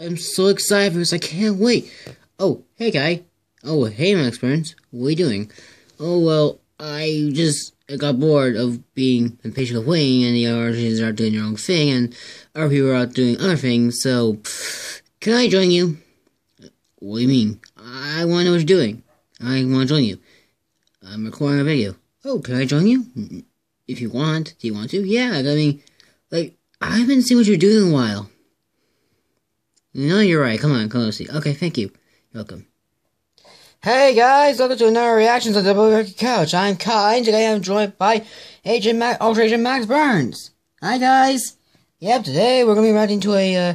I'm so excited for this. I can't wait. Oh, hey, guy. Oh, hey, Max Burns. What are you doing? Oh, well, I just got bored of being impatient of waiting, and the other artists are doing their own thing, and other people are out doing other things, so can I join you? What do you mean? I want to know what you're doing. I want to join you. I'm recording a video. Oh, can I join you? If you want. Do you want to? Yeah, I mean, like, I haven't seen what you're doing in a while. No, you're right. Come on, come on, see. Okay, thank you. You're welcome. Hey guys, welcome to another reaction to the Double Couch. I'm Kai, and today I'm joined by Agent Max, Ultra Agent Max Burns. Hi guys. Yep, today we're gonna be reacting to a uh,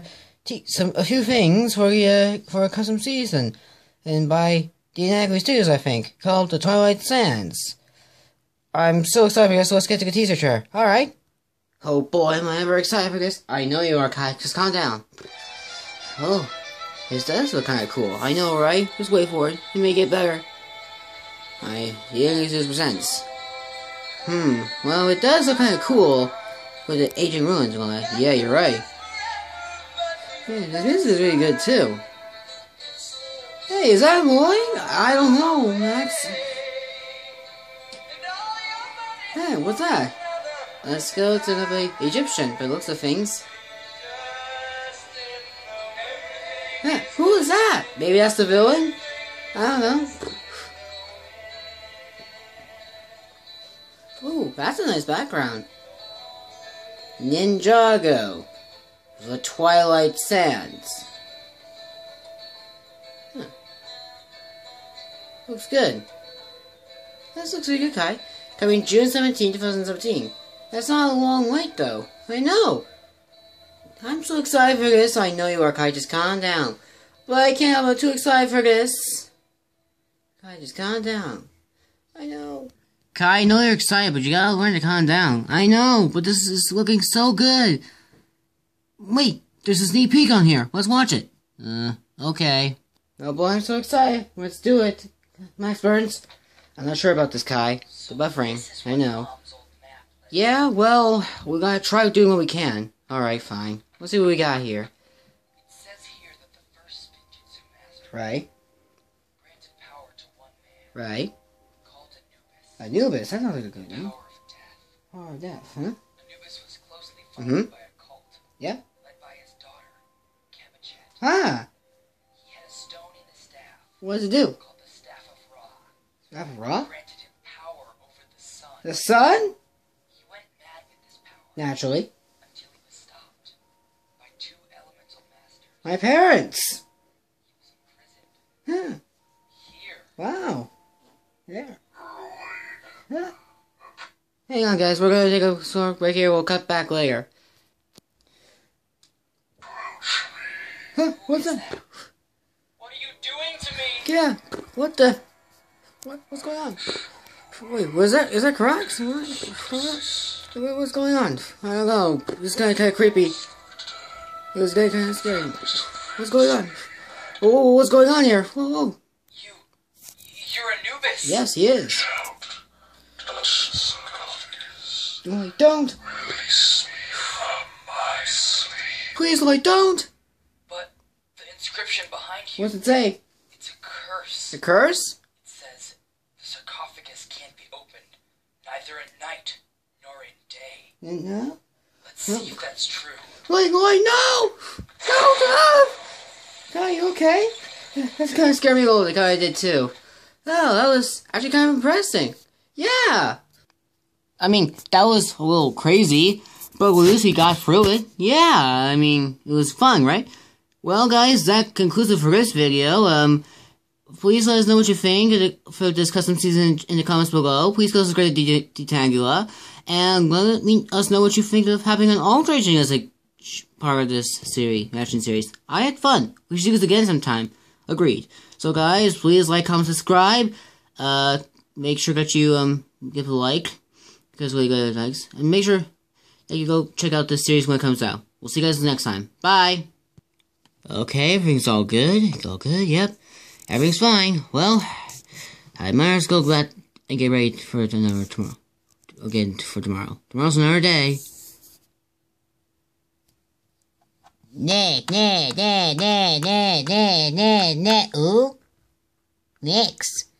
some a few things for the uh, for a custom season, and by the Inadequate Studios, I think, called the Twilight Sands. I'm so excited for this, so let's get to the teaser chair. All right. Oh boy, am I ever excited for this! I know you are, Kai. Just calm down. Oh, this does look kind of cool. I know, right? Just wait for it. It may get better. I nearly his presents. Hmm. Well, it does look kind of cool with the aging ruins and all. Yeah, you're right. Yeah, this is really good too. Hey, is that a? I don't know, Max. Hey, what's that? Let's go to the Egyptian, by looks of things. Hey, who is that? Maybe that's the villain? I don't know. Ooh, that's a nice background. Ninjago. The Twilight Sands. Huh. Looks good. This looks really good, Kai. Coming June 17, 2017. That's not a long wait, though. I know. I'm so excited for this. I know you are, Kai. Just calm down. But I can't. I'm too excited for this. Kai, just calm down. I know. Kai, I know you're excited, but you gotta learn to calm down. I know, but this is looking so good. Wait, there's a sneak peek on here. Let's watch it. Uh, okay. Oh boy, I'm so excited. Let's do it. Max Burns. I'm not sure about this, Kai. The buffering. I know. Yeah, well, we gotta try doing what we can. Alright, fine. Let's see what we got here. Right. Right. Anubis. That's not like a good name. Power of death, huh? Anubis was closely followed mm -hmm. by a cult. Yeah. Led by his daughter, Kamachet. Ah. He had a stone in his staff. What does it do? Called the Staff of Ra. Staff of Ra? Granted him power over the sun. The sun? He went mad with this power. Naturally. My parents. Huh. Wow. Yeah. Huh. Hang on, guys. We're gonna take a short break here. We'll cut back later. Huh? What's that? What are you doing to me? Yeah. What the? What? What's going on? Wait, was that? Is that Crocs? What? what? What's going on? I don't know. This kind of kind of creepy. It was kind of scary. What's going on? Oh, oh, oh what's going on here? Oh, oh, You, you're Anubis. Yes, he is. No, don't. Release me from my sleep. Please, Lloyd, don't. But the inscription behind you. What's it say? It's a curse. A curse? It says the sarcophagus can't be opened, neither at night nor in day. No. Let's see if that's true. Lloyd, Lloyd, no! Don't! no. Are you okay? That's kind of scared me a little. The guy did too. Oh, that was actually kind of impressing. Yeah. I mean, that was a little crazy, but at least we got through it. Yeah, I mean, it was fun, right? Well, guys, that concludes it for this video. Um, please let us know what you think for this custom season in the comments below. Please go subscribe to Detangula, and let us know what you think of having an alternate as a part of this series, action series. I had fun. We should do this again sometime. Agreed. So guys, please like, comment, subscribe. Uh, make sure that you um give a like because we good likes, and make sure that you go check out this series when it comes out. We'll see you guys next time. Bye. Okay, everything's all good. It's all good. Yep, everything's fine. Well, I might as well go back and get ready for another tomorrow. Again for tomorrow. Tomorrow's another day. Nick, Nick, Nick, Nick, Nick, Nick, Nick, Nick. Ooh. Next.